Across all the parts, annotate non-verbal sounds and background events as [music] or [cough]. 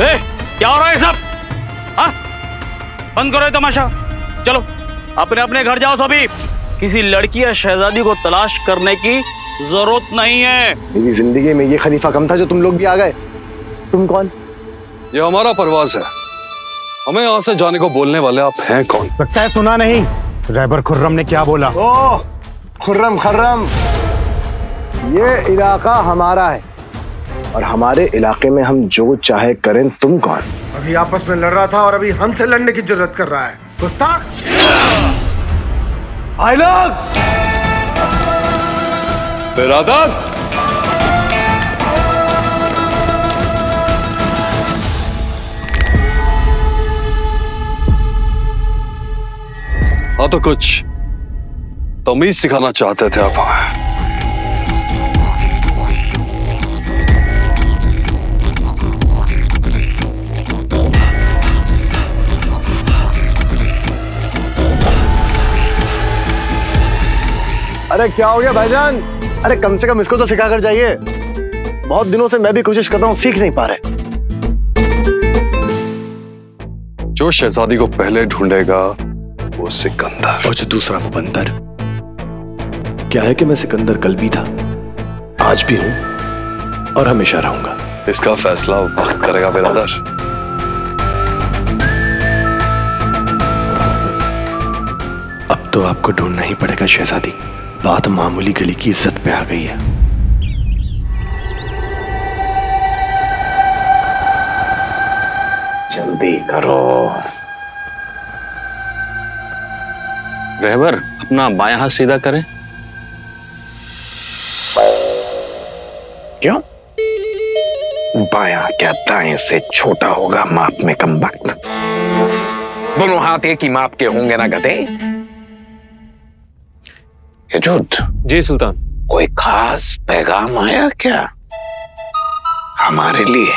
ए, क्या हो रहा है सब? हाँ? बंद करो तमाशा। चलो अपने अपने घर जाओ सभी। किसी लड़की या शहजादी को तलाश करने की ज़रूरत नहीं है। मेरी ज़िंदगी में ये खलीफा कम था जो तुम लोग भी आ गए। तुम कौन? ये हमारा परवाज है। हमें यहाँ से जाने को बोलने वाले आप हैं कौन? लगता है सुना नहीं। रहबर खुर्रम ने क्या बोला? ओ खुर्रम खर्रम। ये इलाका हमारा है। और हमारे इलाके में हम जो चाहे करें तुम कौन? अभी आपस में लड़ रहा था और अभी हमसे लड़ने की ज़रूरत कर रहा है। गुस्ताख आई लोग बिरादर। हाँ तो कुछ तमीज सिखाना चाहते थे आप हमें। अरे क्या हो गया भाईजान? अरे कम से कम इसको तो सिखा कर जाइए। बहुत दिनों से मैं भी कोशिश कर रहा हूँ सीख नहीं पा रहे। जो शहजादी को पहले ढूंढेगा वो सिकंदर। और जो दूसरा वो बंदर। क्या है कि मैं सिकंदर कल भी था? आज भी हूँ और हमेशा रहूँगा। इसका फैसला वक्त करेगा बिरादर। अब तो आपको ढूंढना ही पड़ेगा शहजादी। बात मामूली गली की इज़्ज़त पे आ गई है। जल्दी करो। रहबर अपना बायां हाथ सीधा करें। क्यों? बाया क्या दाएँ से छोटा होगा माप में कम वक्त? दोनों हाथ एक ही माप के होंगे ना गधे? युद्ध जी सुल्तान। कोई खास पैगाम आया क्या? हमारे लिए।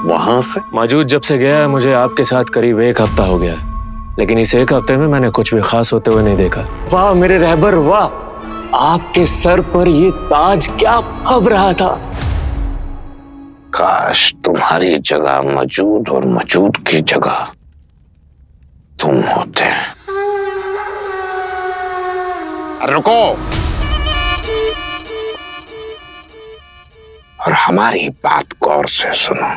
वहाँ से? मौजूद जब से गया है मुझे आपके साथ करीब एक हफ़्ता हो गया है। लेकिन इस एक हफ़्ते में मैंने कुछ भी खास होते हुए नहीं देखा। वाह मेरे रहबर वाह। आपके सर पर ये ताज क्या फब रहा था? काश तुम्हारी जगह मौजूद और मौजूद की जगह तुम होते। अरे रुको और हमारी बात गौर से सुनो।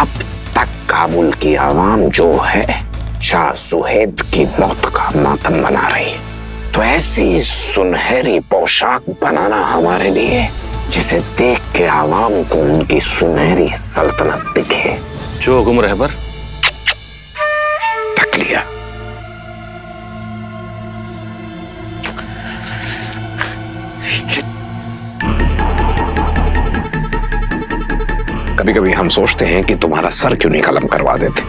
अब तक काबुल की आवाम जो है, शाह सुहेद की मौत का मातम बना रही। तो ऐसी सुनहरी पोशाक बनाना हमारे लिए, जिसे देख के आवाम को उनकी सुनहरी सल्तनत दिखे। जो हुक्म रहबर कभी कभी हम सोचते हैं कि तुम्हारा सर क्यों नहीं कलम करवा देते?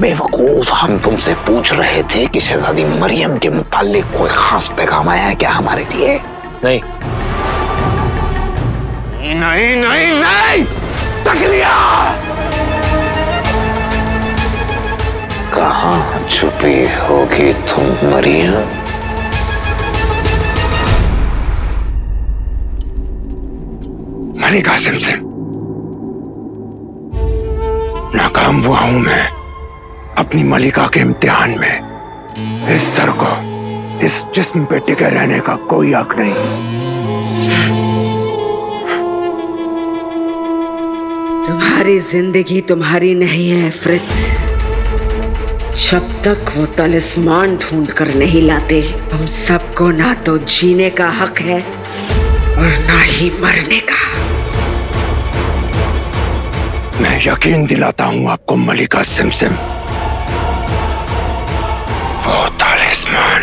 बेवकूफ़ हम तुमसे पूछ रहे थे कि शहजादी मरियम के मुतालिक कोई खास पैगाम आया है क्या हमारे लिए? नहीं। नहीं नहीं नहीं! तक लिया कहाँ छुपी होगी तुम मरियम? मलिका सिमसिम नाकाम हुआ हूँ मैं अपनी मलिका के इम्तिहान में। इस सर को, इस जिस्म पे टिके रहने का कोई हक नहीं। तुम्हारी ज़िंदगी तुम्हारी नहीं है फ्रिज जब तक वो तलिस्मान ढूंढ कर नहीं लाते तुम सबको ना तो जीने का हक है और ना ही मरने का। यकीन दिलाता हूँ आपको मलिका सिमसिम वो तालिस्मान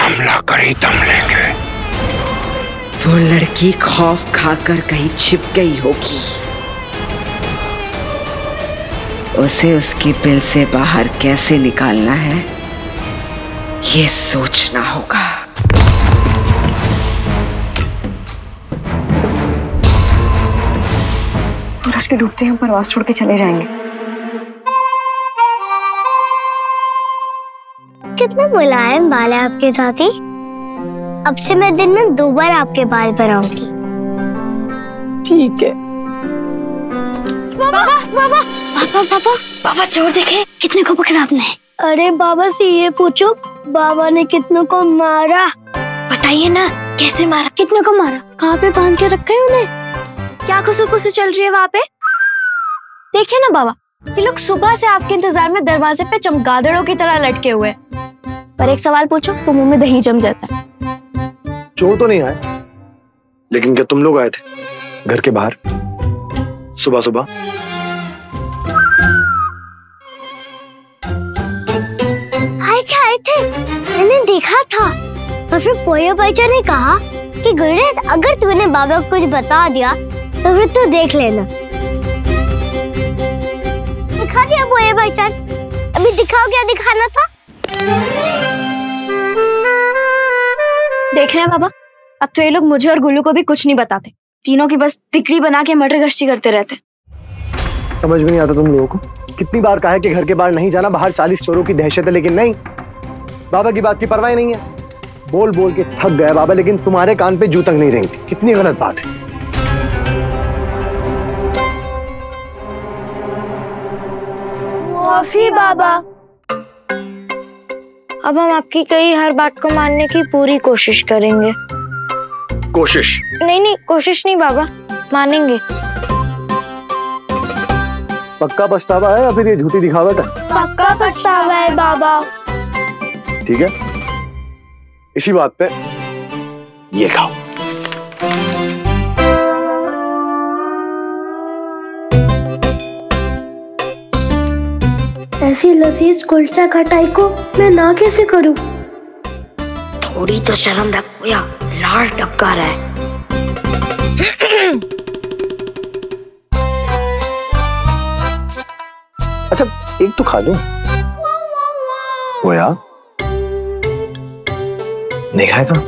हमला कर ही दम लेंगे वो लड़की खौफ खाकर कहीं छिप गई होगी। उसे उसकी बिल से बाहर कैसे निकालना है, ये सोचना होगा। सूरज के डूबते ही हम परवास छोड़ के चले जाएँगे। कितना मुलायम बाल है आपके साथी। अब से मैं दिन में दो बार आपके बाल बनाऊँगी ठीक है। बाबा बाबा पापा पापा बाबा चोर देखे कितने को पकड़ा आपने? अरे बाबा से ये पूछो बाबा ने कितने को मारा? बताइए ना कैसे मारा? कितने को मारा? कहाँ पे बाँध के रखा है उन्हें? क्या कुसुपुसु चल रही है वहाँ पे? देखिए ना बाबा ये लोग सुबह से आपके इंतज़ार में दरवाजे पे चमगादड़ों की तरह लटके हुए पर एक सवाल पूछो तो मुँह में दही जम जाता है। चोर तो नहीं आए? लेकिन क्या तुम लोग आए थे? घर के बाहर? सुबह सुबह? आए थे आए थे। मैंने देखा था। और फिर पोयो भाईचा ने कहा कि गणेश अगर तूने बाबा को कुछ बता दिया तो फिर तू देख लेना। दिखा दिया पोयो भाईचान अभी दिखाओ क्या दिखाना था? देख रहे हैं बाबा अब तो ये लोग मुझे और गुल्लू को भी कुछ नहीं बताते। तीनों की बस तिकड़ी बना के मटर गश्ती करते रहते। समझ में नहीं आता तुम लोगों को। कितनी बार कहा है कि घर के बाहर नहीं जाना बाहर चालीस चोरों की दहशत है लेकिन नहीं। बाबा की बात की परवाह नहीं है। बोल बोल के थक गया बाबा लेकिन तुम्हारे कान पे जू तक नहीं रेंगती। कितनी गलत बात है। माफ़ी बाबा। अब हम आपकी कही हर बात को मानने की पूरी कोशिश करेंगे। कोशिश? नहीं नहीं कोशिश नहीं बाबा। मानेंगे। पक्का पछतावा है या फिर ये झूठी दिखावट है? पक्का पछतावा है बाबा। ठीक है। इसी बात पे। ये खाओ। ऐसी लजीज कुलचा खटाई को मैं ना कैसे करूँ? थोड़ी तो शर्म रखो या लाल टपका रहा है। अच्छा एक तो खा लो। बोया नहीं खाएगा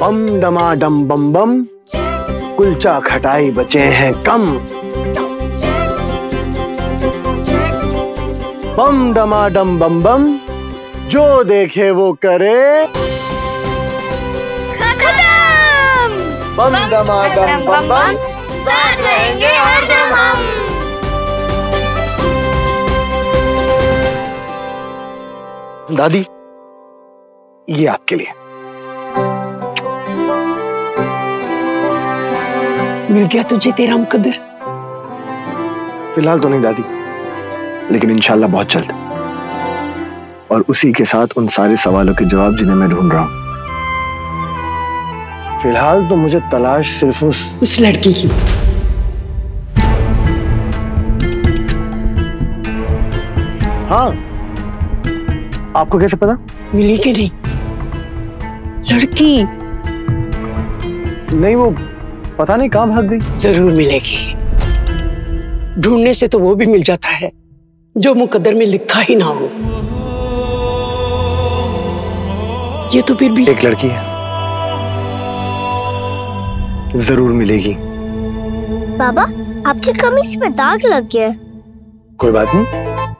बम डमा डम बम बम कुलचा खटाई बचे हैं कम। बम डमा डम बम बम। जो देखे वो करे। खत्म। बम डमा डम बम बम। साथ रहेंगे हरदम हम। दादी ये आपके लिए। मिल गया तुझे तेरा मुकद्दर। फ़िलहाल तो नहीं दादी। लेकिन इंशाल्लाह बहुत जल्द। और उसी के साथ उन सारे सवालों के जवाब जिन्हें मैं ढूंढ रहा हूँ। फ़िलहाल तो मुझे तलाश सिर्फ़ उस उस लड़की की। हाँ। आपको कैसे पता? मिली कि नहीं? लड़की। नहीं वो पता नहीं कहाँ भाग गई। ज़रूर मिलेगी। ढूँढने से तो वो भी मिल जाता है। जो मुकद्दर में लिखा ही ना हो। ये तो फिर भी एक लड़की है। ज़रूर मिलेगी। बाबा आपकी कमीज पे दाग लग गया। है कोई बात नहीं।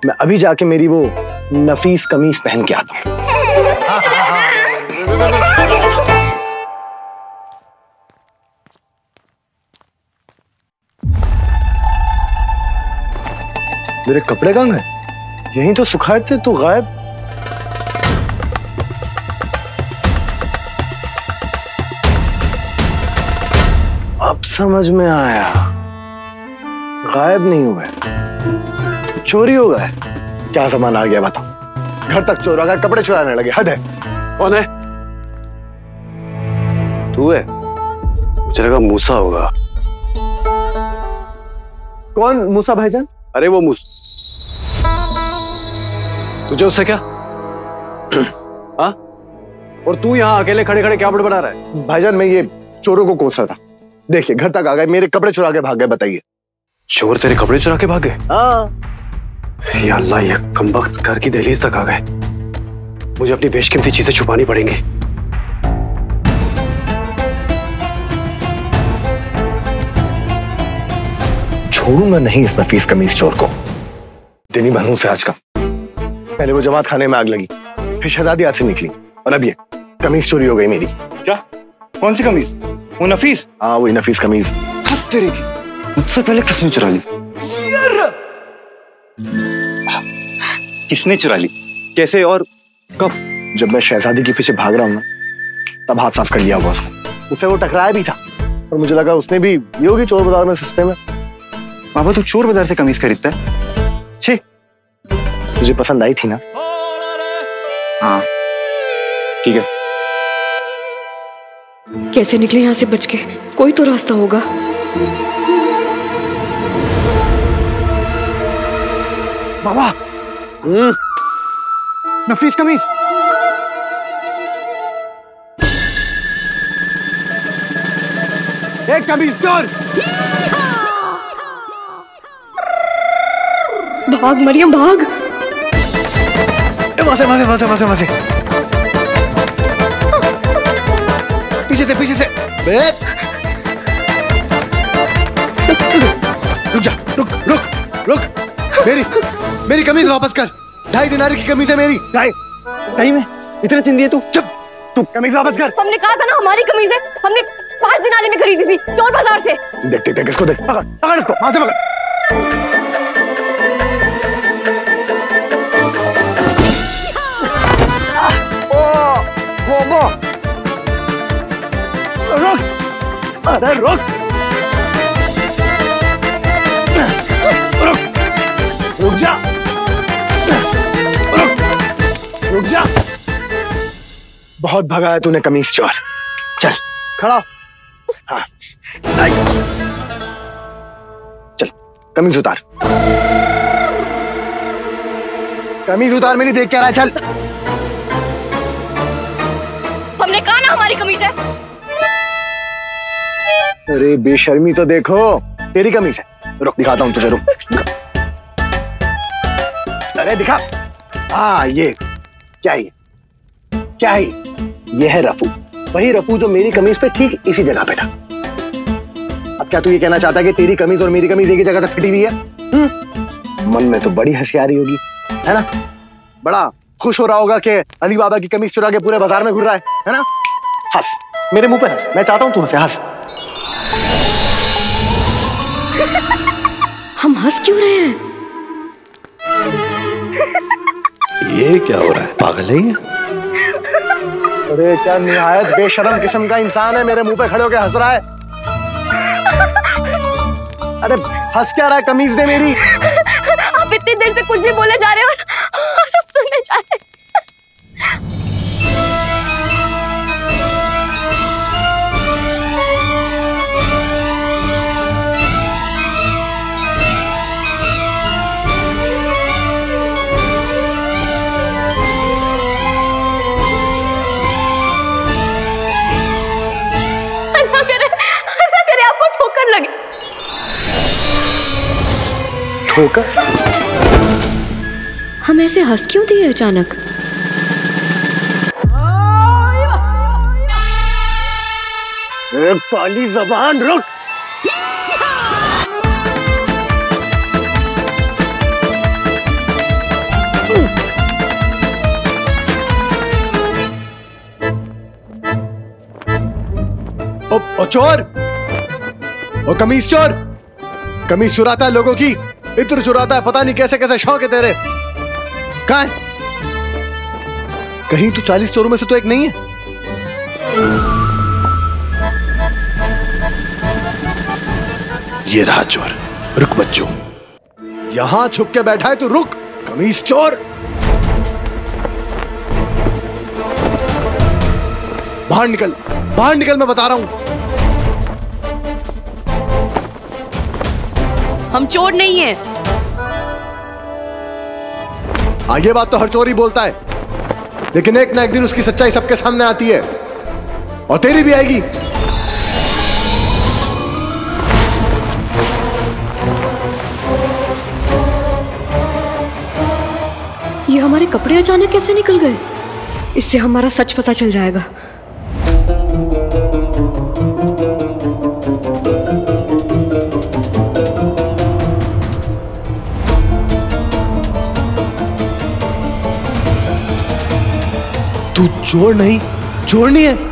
मैं अभी जाके मेरी वो नफीस कमीज पहन के आता हूँ। [laughs] मेरे कपड़े कहाँ गए यहीं तो सुखाए थे तो गायब। अब समझ में आया। गायब नहीं हुए। चोरी हो गए। क्या सामान आ गया बताओ। घर तक चोर आ गए कपड़े चुराने लगे हद है। कौन है? तू है। मुझे लगा मूसा होगा। कौन? मूसा भाईजान? अरे वो मूस तुझे उससे क्या? [clears throat] हाँ? और तू यहाँ अकेले खड़े खड़े क्या बड़बड़ा रहा है? भाईजान मैं ये चोरों को कोस रहा था। देखिए घर तक आ गए मेरे कपड़े चुरा के भाग गए बताइए। चोर तेरे कपड़े चुरा के भागे हाँ। या अल्लाह ये कमबख्त घर की दहलीज तक आ गए। मुझे अपनी बेशकीमती चीज़ें छुपानी पड़ेंगी। छोड़ूँगा नहीं इस नफीस कमीज चोर को। दिनी बनू से आज का। पहले वो जमात खाने में आग लगी फिर शहजादी हाथ से निकली। और अब ये कमीज चोरी हो गई मेरी। क्या? कौन सी कमीज? वो नफीस? हाँ वही नफीस कमीज। तेरी की मुझसे पहले किसने चुरा ली? किसने चुरा ली? कैसे और कब? जब मैं शहजादी के पीछे भाग रहा हूँ ना तब हाथ साफ़ कर लिया बॉस उसे वो टकराया भी था और मुझे लगा उसने भी ये होगी चोर बाज़ार में सस्ते में। बाबा तू चोर बाज़ार से कमीज खरीदता है? छी! तुझे पसंद आई थी ना। हाँ। ठीक है। कैसे निकले यहाँ से बच के? कोई तो रास्ता होगा। बाबा। नफीस कमीज एक कमीज चोर। भाग मरियम भाग। वहाँ से वहाँ से वहाँ से वहाँ से वहाँ से पीछे से पीछे से बे रुक जा रुक रुक रुक मेरी मेरी कमीज वापस कर ढाई दिनारे की कमीज है मेरी ढाई सही में इतना चिंदी है तू? चुप। तू कमीज वापस कर। हमने कहा था ना हमारी कमीज है। हमने पाँच दिनारे में खरीदी थी चोर बाज़ार से। देख देख देख इसको देख पकड़ पकड़ इसको वहाँ से पकड़। अरे रुक। रुक रुक जा। रुक। रुक जा। बहुत भगाया तूने कमीज चोर चल, खड़ा हाँ। चल, कमीज उतार। कमीज उतार, मेरी देख क्या रहा है, चल। अरे बेशर्मी तो देखो, तेरी कमीज है रुक, दिखाता हूँ तुझे, रुक। दिखा। अरे दिखा। हाँ ये। क्या है क्या है ये? है रफू। वही रफू जो मेरी कमीज पे ठीक इसी जगह पे था। अब क्या तू ये कहना चाहता है कि तेरी कमीज और मेरी कमीज एक ही जगह से फिटी हुई है? हम्म? मन में तो बड़ी हँसी आ रही होगी, है ना? बड़ा खुश हो रहा होगा कि अली बाबा की कमीज चुरा के पूरे बाज़ार में घूर रहा है है ना? हंस। मेरे मुँह पे हंस। मैं चाहता हूँ तू हंसे, हंस। हम हंस क्यों रहे हैं? ये क्या हो रहा है? पागल है ये? अरे क्या निहायत बेशरम किस्म का इंसान है मेरे मुँह पे खड़े होकर हंस रहा है। अरे हंस क्या रहा है कमीज दे मेरी। आप इतनी देर से कुछ भी बोले जा रहे हो और और अब सुनने जा रहे हैं। ठोकर हम ऐसे हंस क्यों दिए अचानक? काली जबान रुक ओ, ओ चोर! ओ कमीज चोर! कमीज चुराता है लोगों की। इत्र चुराता है पता नहीं कैसे कैसे शौक है तेरे। कहा है? कहीं तू चालीस चोरों में से तो एक नहीं है। ये रहा चोर। रुक बच्चों। यहाँ छुप के बैठा है तू रुक कमीज चोर। बाहर निकल बाहर निकल मैं बता रहा हूँ। हम चोर नहीं है। आगे बात तो हर चोर ही बोलता है। लेकिन एक ना एक दिन उसकी सच्चाई सबके सामने आती है। और तेरी भी आएगी। ये हमारे कपड़े अचानक कैसे निकल गए? इससे हमारा सच पता चल जाएगा। तू चोर नहीं चोर नहीं है।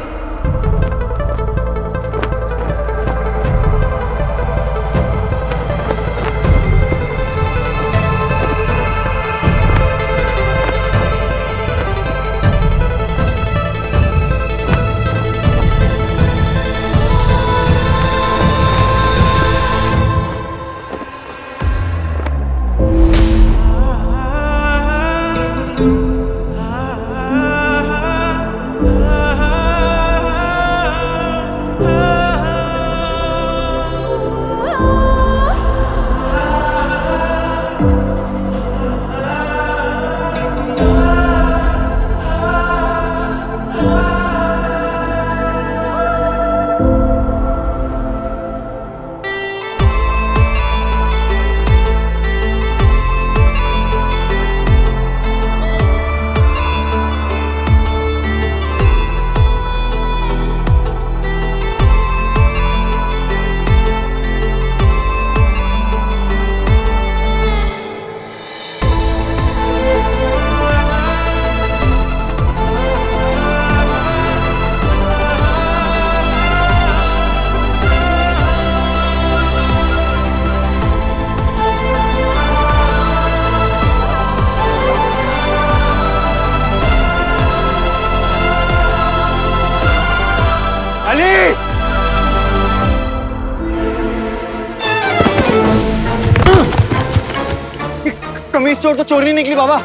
चोर निकली बाबा।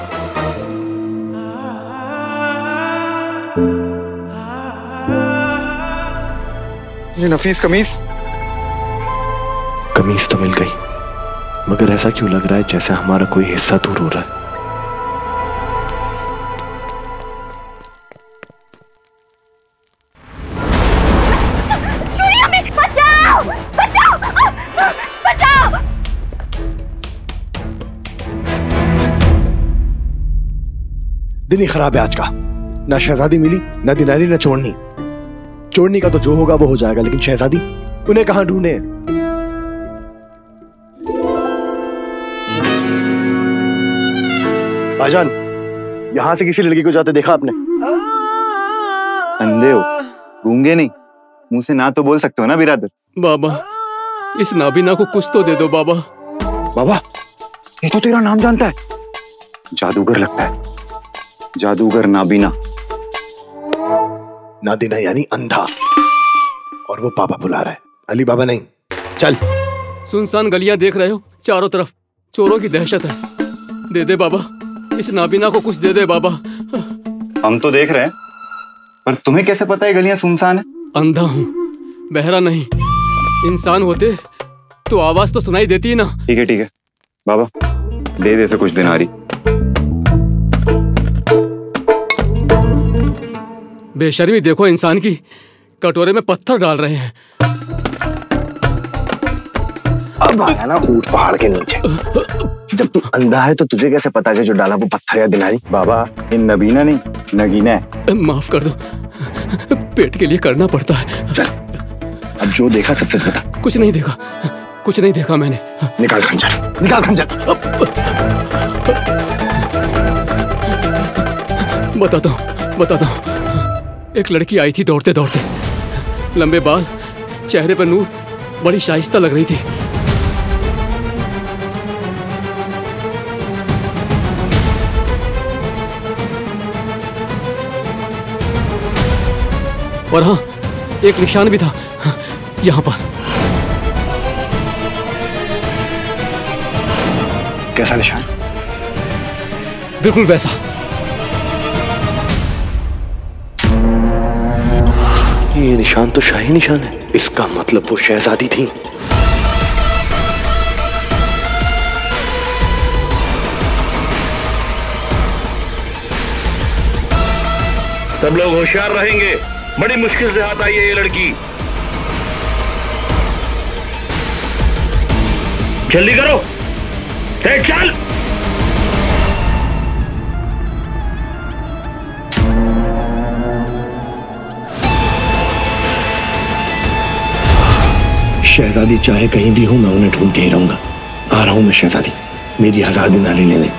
ये नफीस कमीज? कमीज तो मिल गई मगर ऐसा क्यों लग रहा है जैसे हमारा कोई हिस्सा दूर हो रहा है? दिन ही खराब है आज का। ना शहजादी मिली ना दिनारी ना चोड़नी चोड़नी का तो जो होगा वो हो जाएगा लेकिन शहजादी उन्हें कहाँ ढूंढे? भाईजान यहाँ से किसी लड़की को जाते देखा आपने? अंधे हो। गूँगे नहीं। मुँह से ना तो बोल सकते हो ना बिरादर? बाबा इस नाबीना को कुछ तो दे दो बाबा। बाबा ये तो तेरा नाम जानता है। जादूगर लगता है। जादूगर नाबीना। नादिना यानी अंधा। और वो पापा बुला रहा है। अली बाबा नहीं। चल। सुनसान गलियाँ देख रहे हो? चारों तरफ़। चोरों की दहशत है। दे दे बाबा। इस नाबीना को कुछ दे दे बाबा। हम तो देख रहे हैं। पर तुम्हें कैसे पता है गलियाँ सुनसान है? अंधा हूँ। बहरा नहीं। इंसान होते तो आवाज़ तो सुनाई देती है ना। ठीक है ठीक है। बाबा दे दे से कुछ दिनारी बेशर्मी देखो इंसान की कटोरे में पत्थर डाल रहे हैं। अब आया ना ऊट पहाड़ के नीचे। जब तू अंधा है तो तुझे कैसे पता कि जो डाला वो पत्थर या दिनारी? बाबा ये नबीना नहीं नगीना है। माफ़ कर दो। पेट के लिए करना पड़ता है। चल अब जो देखा सब सच बता। कुछ नहीं देखा कुछ नहीं देखा मैंने। निकाल खंजर निकाल खंजर। बताता हूँ बताता हूँ। एक लड़की आई थी दौड़ते दौड़ते। लंबे बाल चेहरे पर नूर बड़ी शाइस्ता लग रही थी। और हाँ एक निशान भी था यहाँ पर। कैसा निशान? बिल्कुल वैसा। ये निशान तो शाही निशान है। इसका मतलब वो शहजादी थी। सब लोग होशियार रहेंगे। बड़ी मुश्किल से हाथ आई है ये लड़की। जल्दी करो। चल शहजादी चाहे कहीं भी हो, मैं उन्हें ढूंढ के ही रहूँगा। आ रहा हूँ मैं शहजादी। मेरी हज़ार दिनारी लेने।